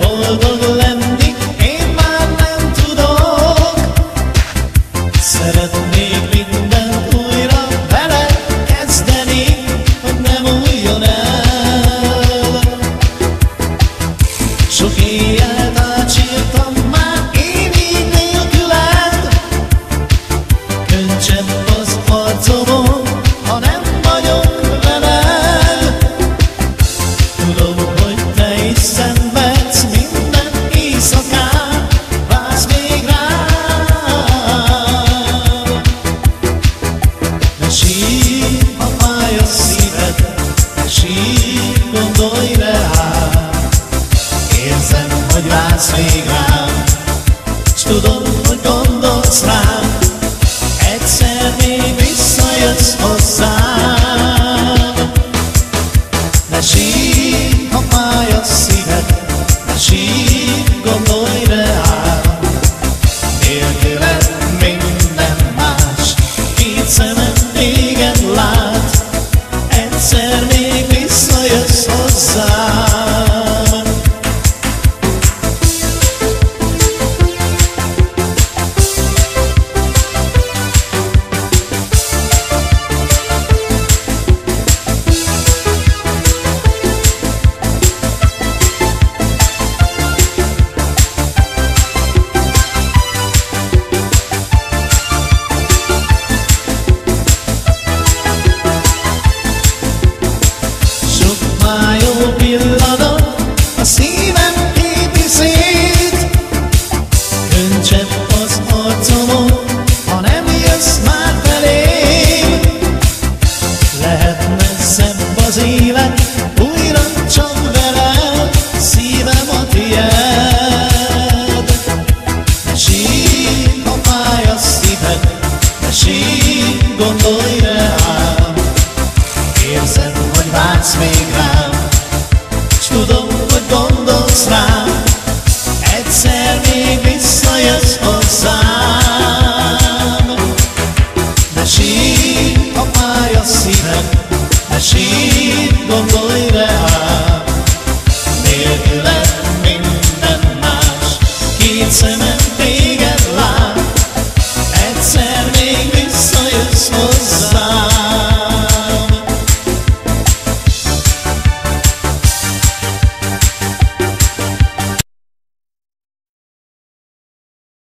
boldog lenni én nem tudok. Szeretnék mindent újra vele kezdeni, hogy nem újjon el. ránk rám, S tudom, hogy gondolsz rám? Egyszer még visszajössz hozzám. vársz még rám S tudom, hogy gondolsz rám. Egyszer még visszajössz hozzám.